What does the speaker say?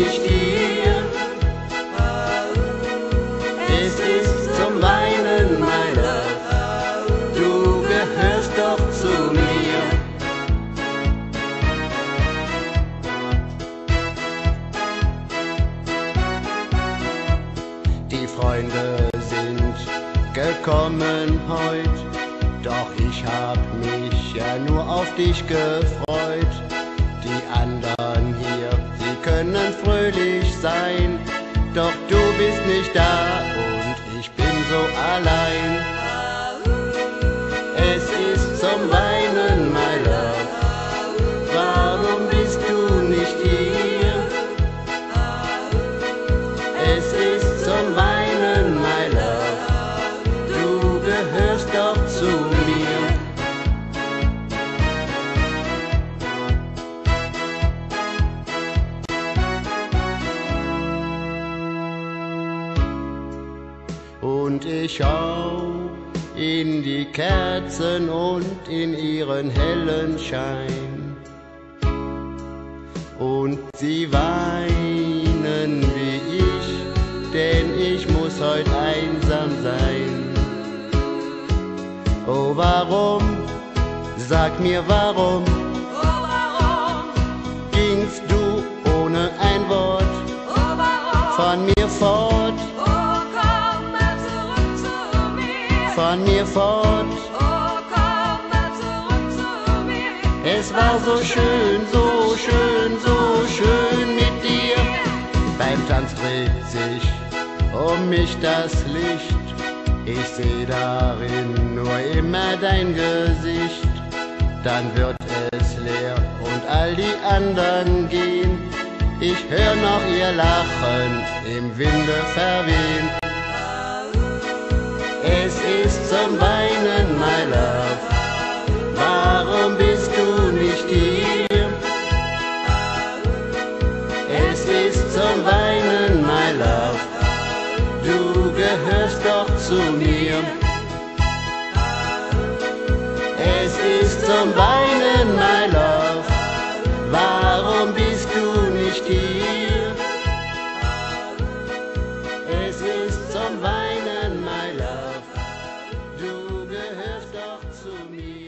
Nicht hier? Es ist zum Weinen, love. Du gehörst doch zu mir. Die Freunde sind gekommen heut, doch ich hab mich ja nur auf dich gefreut. Die anderen können fröhlich sein, doch du bist nicht da und ich bin so allein. Es ist zum Weinen, my love. Warum bist du nicht hier? Es ist zum Weinen, my love. Du gehörst doch zu mir. Und ich schau in die Kerzen und in ihren hellen Schein. Und sie weinen wie ich, denn ich muss heut einsam sein. Oh, warum? Sag mir warum Oh, warum? gingst du ohne ein Wort Oh, von mir fort, von mir fort? Oh, komm mal zurück zu mir. Es war so schön, so schön, so schön mit dir. Beim Tanz dreht sich um mich das Licht. Ich seh darin nur immer dein Gesicht. Dann wird es leer und all die anderen gehen. Ich hör noch ihr Lachen im Winde verwehen. Es ist zum Weinen, my love. Du gehörst doch zu mir. Es ist zum Weinen, my love. Warum bist du nicht hier? Es ist zum Weinen, my love. Du gehörst doch zu mir.